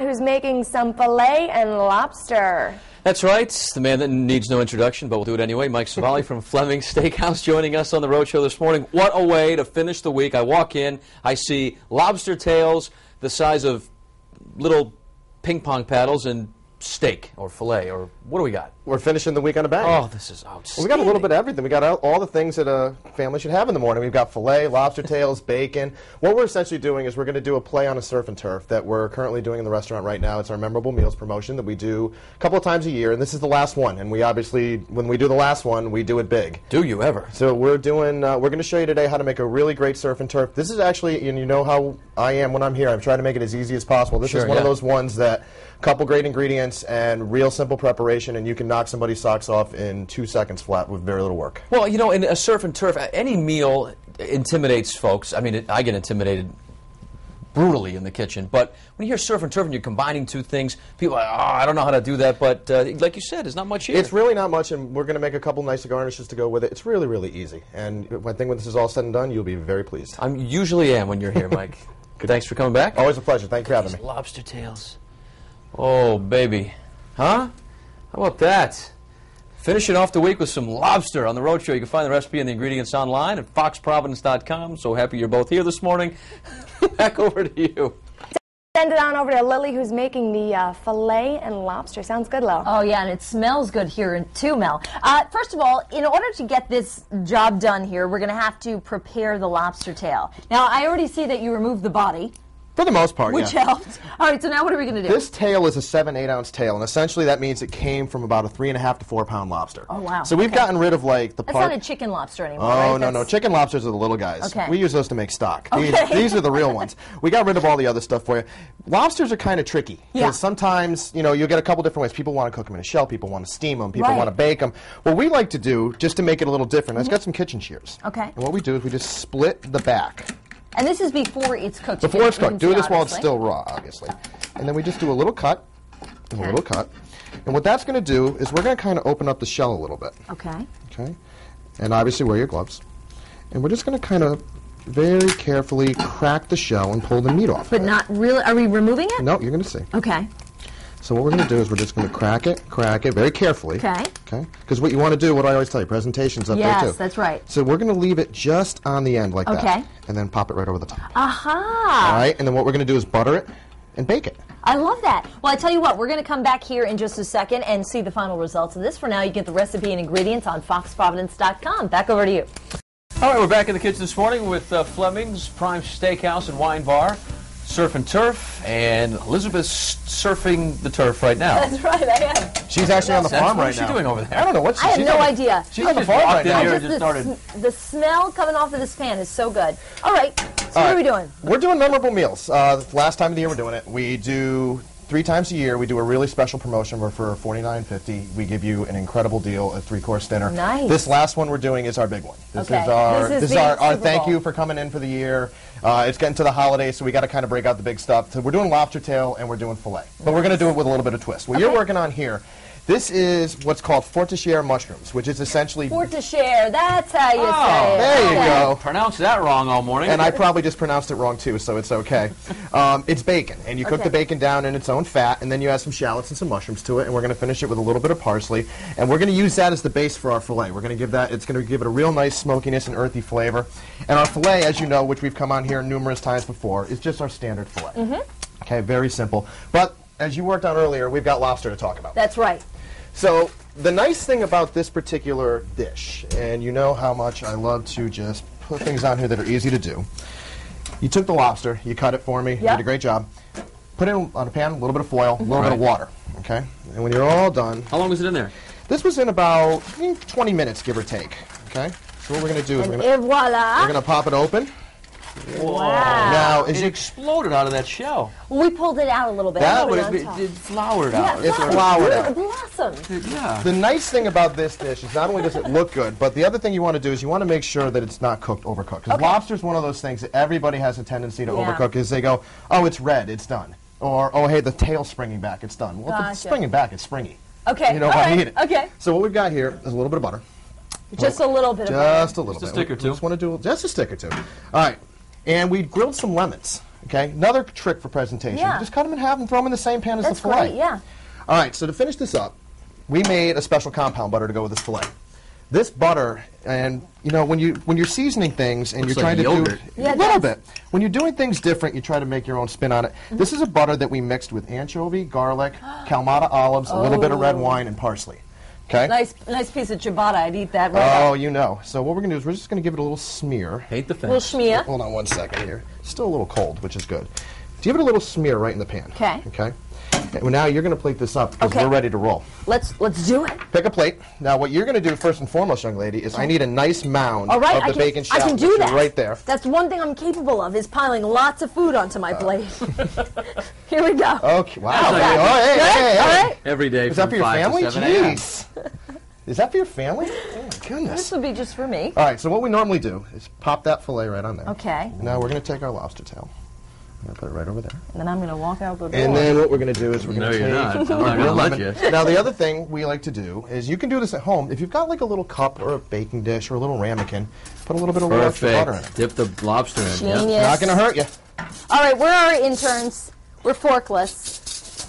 who's making some filet and lobster. That's right. The man that needs no introduction, but we'll do it anyway. Mike Civali from Fleming Steakhouse joining us on the Road Show this morning. What a way to finish the week. I walk in, I see lobster tails the size of little ping pong paddles and steak or filet or what do we got? We're finishing the week on a bang. Oh, this is Well, we got a little bit of everything. We got all, all the things that a family should have in the morning. We've got filet, lobster tails, bacon. What we're essentially doing is we're going to do a play on a surf and turf that we're currently doing in the restaurant right now. It's our memorable meals promotion that we do a couple of times a year, and this is the last one. And we obviously, when we do the last one, we do it big. Do you ever? So we're doing. Uh, we're going to show you today how to make a really great surf and turf. This is actually, and you know how I am when I'm here. I'm trying to make it as easy as possible. This Sure, is one of those ones that a couple great ingredients and real simple preparation, and you can knock somebody's socks off in two seconds flat with very little work. Well, you know, in a surf and turf, any meal intimidates folks. I mean, it, I get intimidated brutally in the kitchen. But when you hear surf and turf and you're combining two things, people are, oh, I don't know how to do that. But uh, like you said, it's not much here. It's really not much, and we're going to make a couple nice garnishes to go with it. It's really, really easy. And I think when this is all said and done, you'll be very pleased. I usually am when you're here, Mike. Thanks for coming back. Always a pleasure. Thank you for having me. lobster tails. Oh, baby. Huh? How about that? Finishing off the week with some lobster on the road show. You can find the recipe and the ingredients online at foxprovidence.com. So happy you're both here this morning. Back over to you. Send it on over to Lily, who's making the uh, filet and lobster. Sounds good, Lo. Oh yeah, and it smells good here in too, Mel. Uh, first of all, in order to get this job done here, we're going to have to prepare the lobster tail. Now, I already see that you removed the body, For the most part, which yeah. helped. All right, so now what are we going to do? This tail is a seven, eight ounce tail, and essentially that means it came from about a three and a half to four pound lobster. Oh, wow. So we've Okay. gotten rid of like the That's part. not a chicken lobster anymore. Oh right? no no! Chicken lobsters are the little guys. Okay. We use those to make stock. These, Okay. these are the real ones. We got rid of all the other stuff for you. Lobsters are kind of tricky Yeah. sometimes you know you'll get a couple different ways. People want to cook them in a shell. People want to steam them. People Right. want to bake them. What we like to do, just to make it a little different, I've mm-hmm. got some kitchen shears. Okay. And what we do is we just split the back And this is before it's cooked. Before it's cooked. Do this while it's still raw, obviously. And then we just do a little cut, and a little cut. And what that's going to do is we're going to kind of open up the shell a little bit. Okay. Okay? And obviously wear your gloves. And we're just going to kind of very carefully crack the shell and pull the meat off. But of not really. Are we removing it? No, you're going to see. Okay. So what we're going to do is we're just going to crack it, crack it very carefully. Okay. Okay? Because what you want to do, what I always tell you, presentation's up there too. Yes, that's right. So we're going to leave it just on the end like that. Okay. And then pop it right over the top. Aha! All right? And then what we're going to do is butter it and bake it. I love that. Well, I tell you what, we're going to come back here in just a second and see the final results of this. For now, you get the recipe and ingredients on foxprovidence.com. Back over to you. All right, we're back in the kitchen this morning with uh, Fleming's Prime Steakhouse and Wine Bar, Surf and Turf, and Elizabeth's surfing the turf right now. That's right, I am. She's actually on the farm what right is she now. doing over there? I don't know what she's I have she's no on idea. She's on the farm right now. here. Just just the, the smell coming off of this pan is so good. All right, so what All are we doing? We're doing memorable meals. Uh, last time of the year we're doing it. We do three times a year. We do a really special promotion where for $49.50 we give you an incredible deal, a three-course dinner. Nice. This last one we're doing is our big one. This Okay. is our This is is our, our thank you for coming in for the year. Uh, it's getting to the holidays, so we got to kind of break out the big stuff. So we're doing lobster tail and we're doing fillet, but we're going to do it with a little bit of twist. What you're working on here. This is what's called fortichiere mushrooms, which is essentially Fort. That's how you Oh, say it. there you Okay. go. Pronounced that wrong all morning. And I probably just pronounced it wrong too, so it's okay. Um, it's bacon, and you cook Okay. the bacon down in its own fat, and then you add some shallots and some mushrooms to it, and we're going to finish it with a little bit of parsley, and we're going to use that as the base for our fillet. We're going to give that, it's going to give it a real nice smokiness and earthy flavor. And our fillet, as you know, which we've come on here numerous times before, is just our standard fillet. Mm-hmm. Okay, very simple. But as you worked on earlier, we've got lobster to talk about. That's right. So the nice thing about this particular dish, and you know how much I love to just put things on here that are easy to do. You took the lobster, you cut it for me, you did a great job. Put it on a pan, a little bit of foil, a little bit of water, okay? And when you're all done, How long was it in there? this was in about mm, 20 minutes, give or take, okay? So what we're going to do is we're And going et voila. we're going to pop it open. Wow. Now, as It exploded out of that shell. Well, we pulled it out a little bit. That Put But it it, it, flowered Yeah, out. It's flower. flowered Ooh, out. It blossomed. yeah. The nice thing about this dish is not only does it look good, but the other thing you want to do is you want to make sure that it's not cooked overcooked. Because Okay. is one of those things that everybody has a tendency to Yeah. overcook. Is they go, oh, it's red, it's done, or oh, hey, the tail's springing back, it's done. Well, if it's springing back, it's springy. Okay. You know all how right, to eat it. Okay. So what we've got here is a little bit of butter. Just a little bit of Just a butter. little Just a bit. stick or We two. Just want to do just a stick or two. All right, and we grilled some lemons. Okay, another trick for presentation. Yeah. Just cut them in half and throw them in the same pan as That's the fillet. great, yeah. All right, so to finish this up, we made a special compound butter to go with this fillet. This butter, and you know, when you when you're seasoning things and Looks you're like trying to yogurt. do Yeah, a little does. bit, when you're doing things different, you try to make your own spin on it. Mm-hmm. This is a butter that we mixed with anchovy, garlic, Kalamata olives, a little bit of red wine, and parsley. Okay. Nice, nice piece of ciabatta. I'd eat that right Oh, up. you know. So what we're gonna do is we're just gonna give it a little smear. Hate the Little fence. schmear. Hold on one second here. Still a little cold, which is good. Give it a little smear right in the pan. Okay. Okay. And now you're going to plate this up because Okay. we're ready to roll. Let's let's do it. Pick a plate. Now, what you're going to do first and foremost, young lady, is I need a nice mound All right, of the I can, bacon I can do that. that. Right there. That's one thing I'm capable of is piling lots of food onto my uh. plate. Here we go. Okay. Wow. How's Hey, that? oh, hey, Good? hey, hey, All hey. right. Every day Is that for your family? to 7 a.m. Jeez. Is that for your family? Oh my goodness. This would be just for me. All right. So what we normally do is pop that fillet right on there. Okay. Now we're going to take our lobster tail. I'm going to put it right over there. And then I'm gonna walk out the door. And then what we're going to do is we're No, going to you're take not. I'm not gonna let you. Now the other thing we like to do is you can do this at home. If you've got like a little cup or a baking dish or a little ramekin, put a little bit of extra butter in it. Dip the lobster in. Yep. Genius. Not going to hurt you. All right, we're our interns. We're forkless.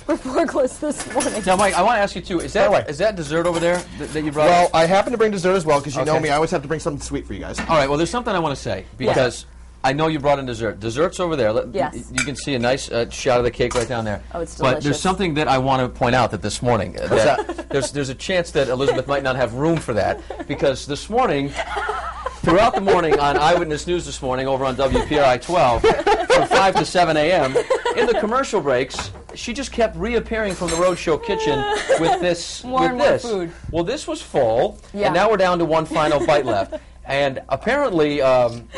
We're forkless this morning. Now, Mike, I want to ask you too. Is By the way. that is that dessert over there that, that you brought? Well, I happen to bring dessert as well because you know Okay. me. I always have to bring something sweet for you guys. All right. Well, there's something I want to say because I know you brought in dessert. Dessert's over there. Let- Yes. y- You can see a nice uh, shot of the cake right down there. Oh, it's But there's delicious. something that I want to point out that this morning uh, that there's there's a chance that Elizabeth might not have room for that because this morning. Throughout the morning on Eyewitness News this morning over on WPRI 12 from 5 to 7 a.m. in the commercial breaks, she just kept reappearing from the Roadshow kitchen with this. More with and more this. food. Well, this was full, Yeah. and now we're down to one final bite left. And apparently, um,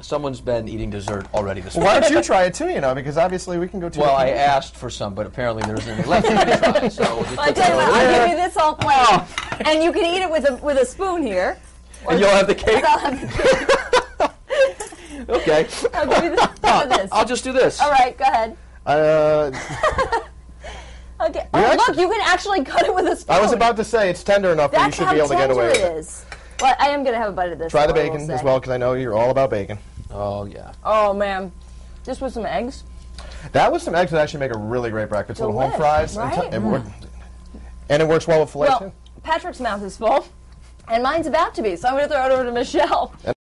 someone's been eating dessert already this morning. Why don't you try it too? You know, because obviously we can go to. Well, I asked for some, but apparently there isn't any left for me to try. So we'll just I tell you what, I'll give you this all plate, and you can eat it with a with a spoon here. and you'll have the cake. I'll, have the- Okay, I'll give you this. Have this. I'll just do this. All right, go ahead. Uh, Okay. Oh, You're look, you can actually cut it with a spoon. I was about to say it's tender enough that you should be able to get tender away with it it. is. Well, I am going to have a bite of this. Try the though, I will bacon as well because I know you're all about bacon. Oh yeah. Oh man, just with some eggs. That was some eggs that actually make a really great breakfast. Little home Delish, fries, and, right? t- it worked- and it works well with filet Well. Patrick's mouth is full, and mine's about to be, so I'm going to throw it over to Michelle. And